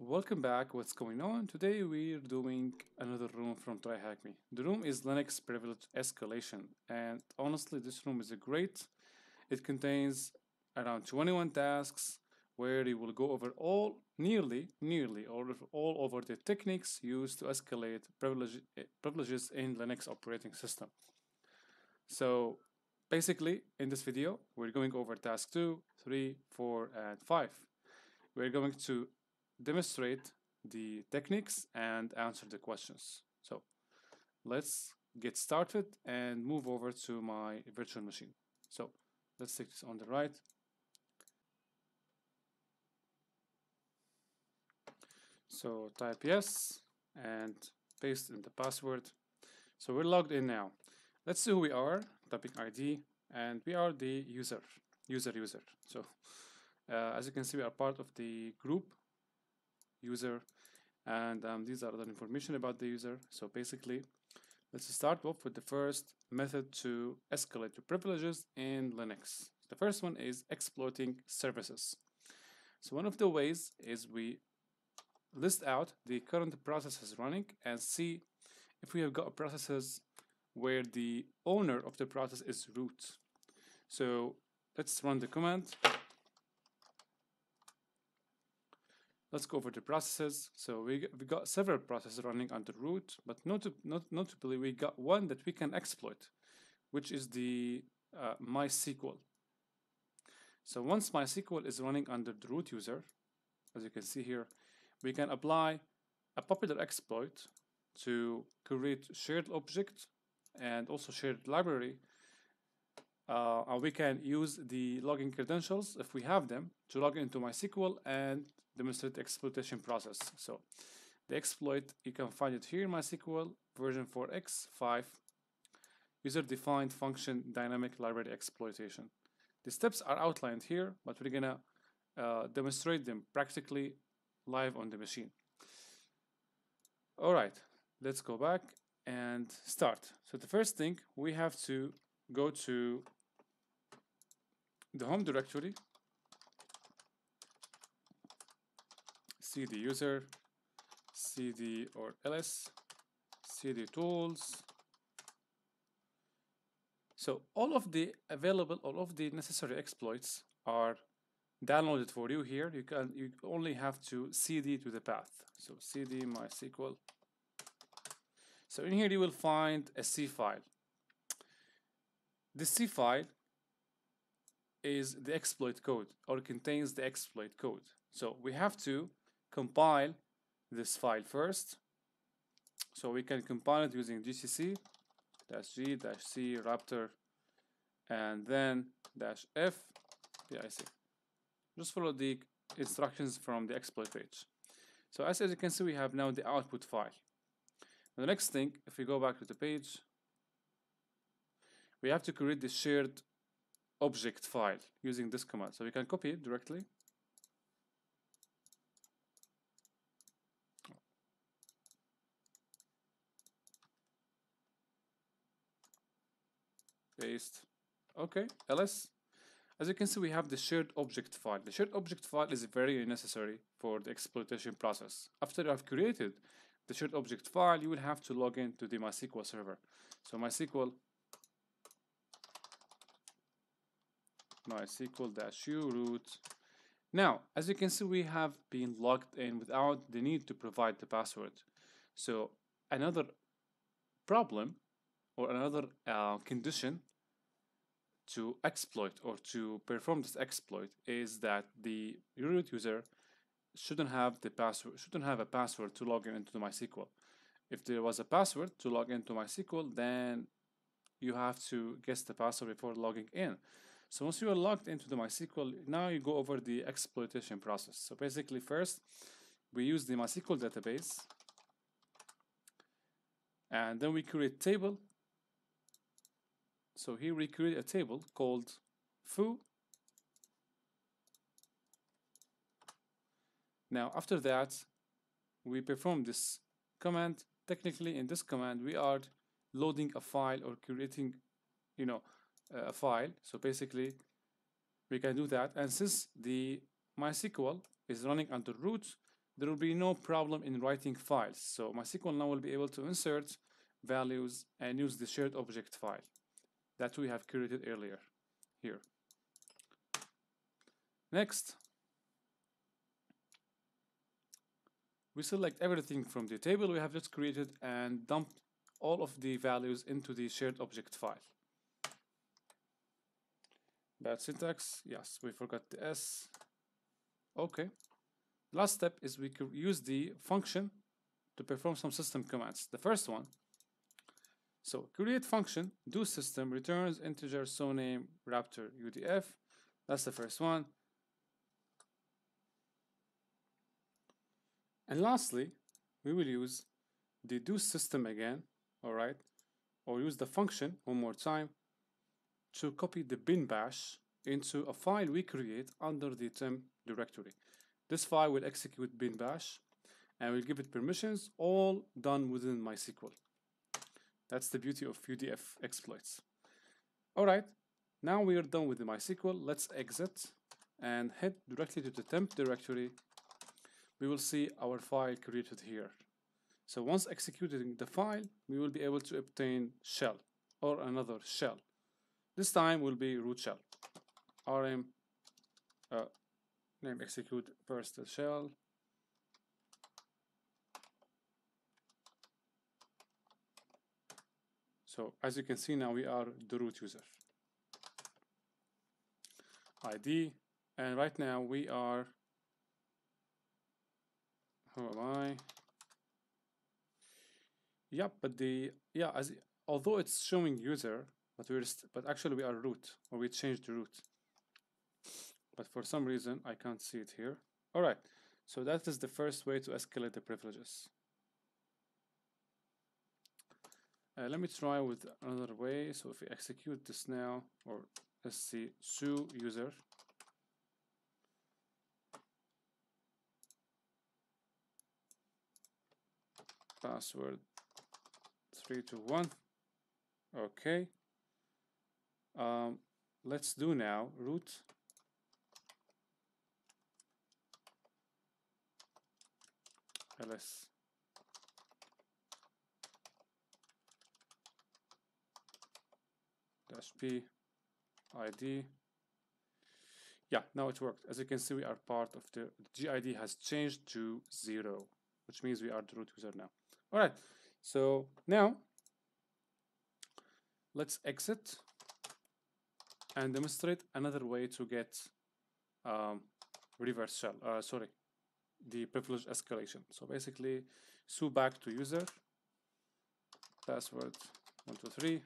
Welcome back. What's going on? Today we're doing another room from TryHackMe. The room is Linux privilege escalation, and honestly, this room is great. It contains around 21 tasks where you will go over all, nearly, nearly, all, over the techniques used to escalate privilege, privileges in Linux operating system. So basically, in this video, we're going over task 2, 3, 4, and 5. We're going to demonstrate the techniques and answer the questions. So let's get started and move over to my virtual machine. So let's take this on the right. So type yes and paste in the password. So we're logged in now. Let's see who we are, typing ID, and we are the user, user, user. So uh, as you can see, we are part of the group user. And um, these are the information about the user. So basically let's start off with the first method to escalate your privileges in Linux. The first one is exploiting services. So one of the ways is we list out the current processes running and see if we have got processes where the owner of the process is root. So let's run the command Let's go over the processes. So we, we got several processes running under root, but not, not, notably we got one that we can exploit, which is the uh, MySQL. So once MySQL is running under the root user, as you can see here, we can apply a popular exploit to create shared object and also shared library. Uh, and we can use the login credentials if we have them to log into MySQL and demonstrate exploitation process. So the exploit, you can find it here in MySQL version 4x5 user-defined function dynamic library exploitation. The steps are outlined here, but we're gonna uh, demonstrate them practically live on the machine. All right, let's go back and start. So the first thing, we have to go to the home directory cd user, cd or ls, cd tools. So all of the available, all of the necessary exploits are downloaded for you here. You can you only have to cd to the path. So cd mysql. So in here you will find a C file. The C file is the exploit code or contains the exploit code. So we have to compile this file first. So we can compile it using gcc dash g dash c raptor and then dash f pic. Just follow the instructions from the exploit page. So as, as you can see, we have now the output file. the next thing, if we go back to the page, we have to create the shared object file using this command. So we can copy it directly paste. Okay ls. As you can see we have the shared object file. The shared object file is very necessary for the exploitation process. After have created the shared object file you will have to log in to the MySQL server. So MySQL MySQL dash u root. Now as you can see we have been logged in without the need to provide the password. So another problem or another uh, condition to exploit or to perform this exploit is that the root user shouldn't have the password shouldn't have a password to log in into MySQL. If there was a password to log into MySQL, then you have to guess the password before logging in. So once you are logged into the MySQL, now you go over the exploitation process. So basically first, we use the MySQL database and then we create table so here we create a table called foo. Now after that, we perform this command. Technically in this command, we are loading a file or creating, you know, a file. So basically we can do that. And since the MySQL is running under root, there will be no problem in writing files. So MySQL now will be able to insert values and use the shared object file that we have created earlier here. Next, we select everything from the table we have just created and dump all of the values into the shared object file. Bad syntax, yes, we forgot the S. Okay. Last step is we could use the function to perform some system commands. The first one, so create function, do system, returns integer, so name, raptor, UDF. That's the first one. And lastly, we will use the do system again, all right, or use the function one more time to copy the bin bash into a file we create under the temp directory. This file will execute bin bash and we'll give it permissions, all done within MySQL. That's the beauty of UDF exploits. All right, now we are done with the MySQL. Let's exit and head directly to the temp directory. We will see our file created here. So once executing the file, we will be able to obtain shell or another shell. This time will be root shell. rm uh, name execute first shell. So as you can see now we are the root user. ID and right now we are who am I? Yeah, but the yeah as although it's showing user, but we're but actually we are root or we changed the root. But for some reason I can't see it here. All right, so that is the first way to escalate the privileges. Uh, let me try with another way. So if we execute this now, or let's see, su user. Password 321 okay. Um, let's do now root. Ls dash p id yeah now it worked. As you can see we are part of the, the gid has changed to zero which means we are the root user now. All right, so now let's exit and demonstrate another way to get um, reverse shell, uh, sorry, the privilege escalation. So basically, su back to user, password 123,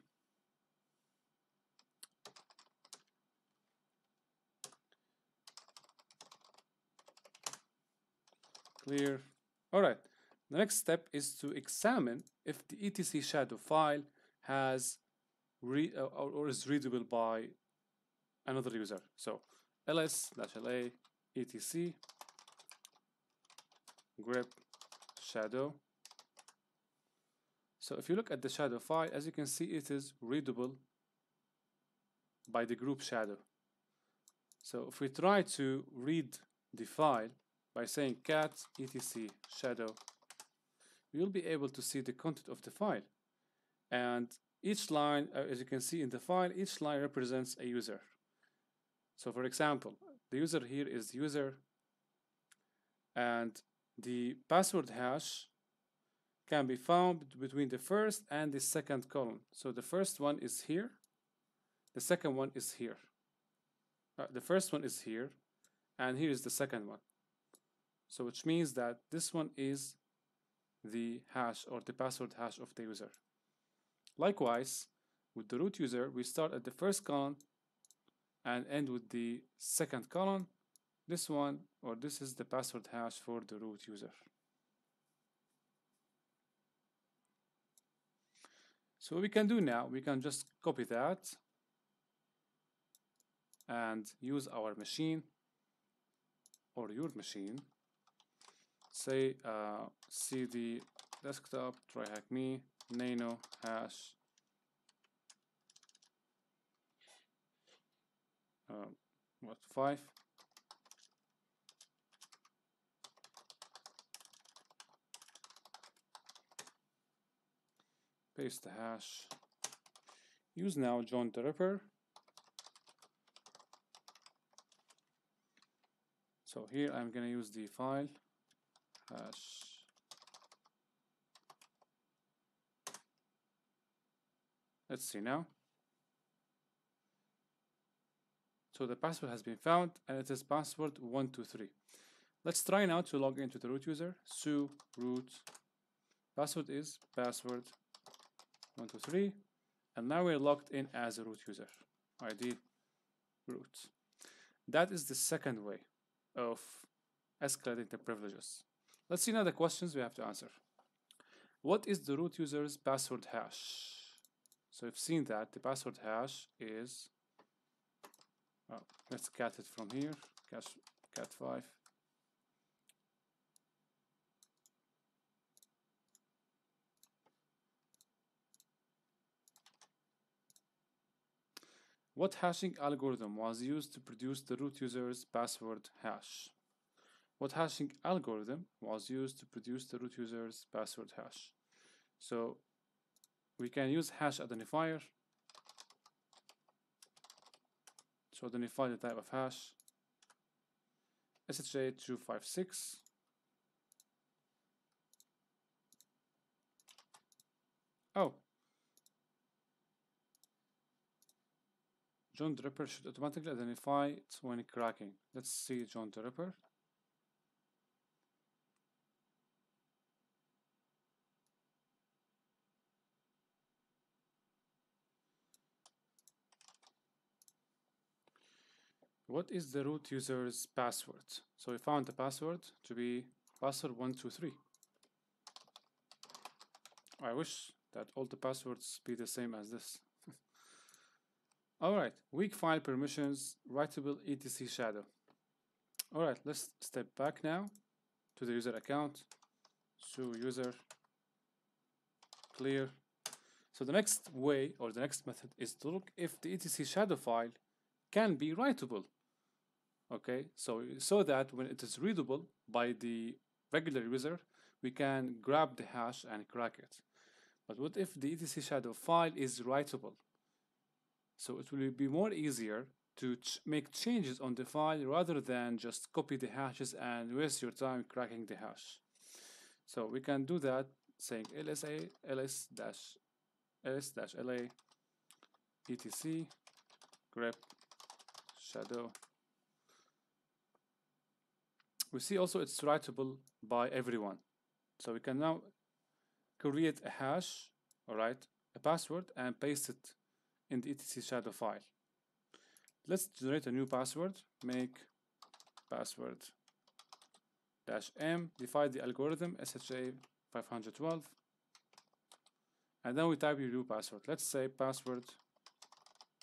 clear. All right, the next step is to examine if the etc shadow file has read uh, or, or is readable by another user. So ls-la etc grep shadow. So if you look at the shadow file, as you can see, it is readable by the group shadow. So if we try to read the file by saying cat etc shadow you'll be able to see the content of the file. And each line, uh, as you can see in the file, each line represents a user. So for example, the user here is user and the password hash can be found between the first and the second column. So the first one is here, the second one is here. Uh, the first one is here, and here is the second one. So which means that this one is the hash or the password hash of the user. Likewise, with the root user, we start at the first column and end with the second column. This one, or this is the password hash for the root user. So what we can do now, we can just copy that and use our machine or your machine say uh, cd desktop try hack me nano hash. Uh, what five? Paste the hash. Use now join the ripper so here I'm gonna use the file hash Let's see now. So the password has been found and it is password 123. Let's try now to log into the root user. su root password is password 123 and now we're logged in as a root user. ID root. That is the second way of escalating the privileges. Let's see now the questions we have to answer. What is the root user's password hash? So we've seen that the password hash is, oh, let's cat it from here, cat, cat5. What hashing algorithm was used to produce the root user's password hash? What hashing algorithm was used to produce the root user's password hash? So we can use hash identifier. To identify the type of hash. SHA-256 oh. John Draper should automatically identify it when cracking. Let's see John Draper What is the root user's password? So we found the password to be password123. I wish that all the passwords be the same as this. Alright, weak file permissions, writable etc shadow. Alright, let's step back now to the user account. So user clear. So the next way or the next method is to look if the etc shadow file can be writable okay so so that when it is readable by the regular user we can grab the hash and crack it. But what if the etc shadow file is writable? So it will be more easier to ch make changes on the file rather than just copy the hashes and waste your time cracking the hash. So we can do that saying lsa ls dash ls dash la etc grep shadow we see also it's writable by everyone. So we can now create a hash, all right, a password and paste it in the etc shadow file. Let's generate a new password, make password dash m, define the algorithm SHA 512, and then we type your new password. Let's say password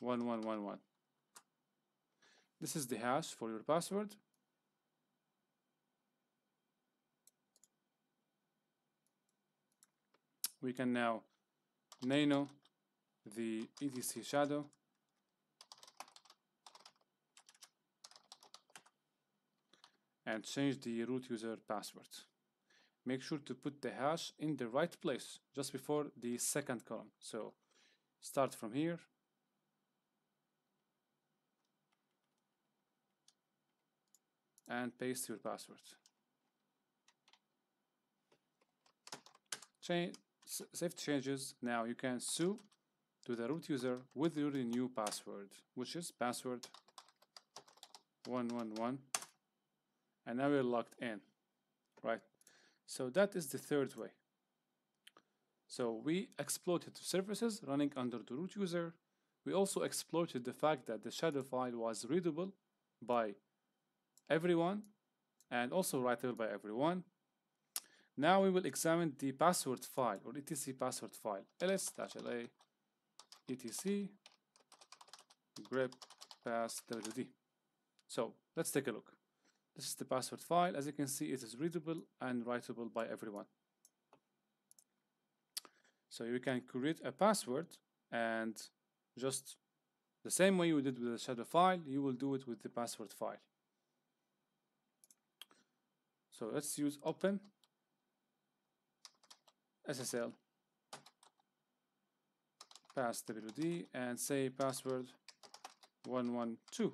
1111. This is the hash for your password. We can now nano the etc shadow and change the root user password. Make sure to put the hash in the right place just before the second column. So start from here. And paste your password. Change, save changes. Now you can su to the root user with your new password, which is password 111. And now we're logged in, right? So that is the third way. So we exploited services running under the root user. We also exploited the fact that the shadow file was readable by everyone and also writable by everyone. Now we will examine the password file or etc password file ls-la etc grep pass.wd. So let's take a look. This is the password file. As you can see, it is readable and writable by everyone. So you can create a password and just the same way you did with the shadow file, you will do it with the password file. So let's use open SSL pass wd and say password 112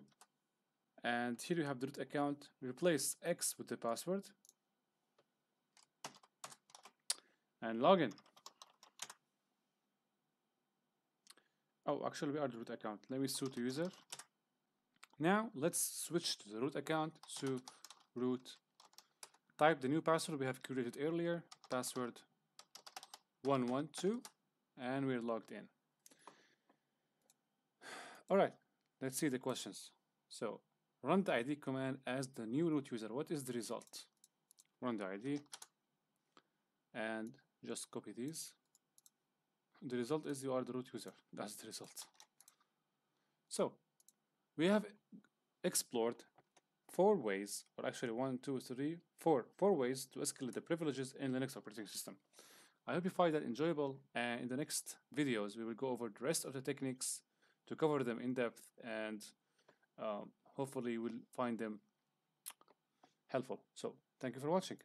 and here you have the root account. Replace x with the password. And login. Oh actually we are the root account. Let me sudo user. Now let's switch to the root account. So root. Type the new password we have created earlier. Password 112 and we're logged in. All right let's see the questions. So run the id command as the new root user. What is the result? Run the id and just copy these. The result is you are the root user. That's the result. So we have explored four ways or actually one two three four four ways to escalate the privileges in linux operating system i hope you find that enjoyable and in the next videos we will go over the rest of the techniques to cover them in depth and um, hopefully you will find them helpful. So thank you for watching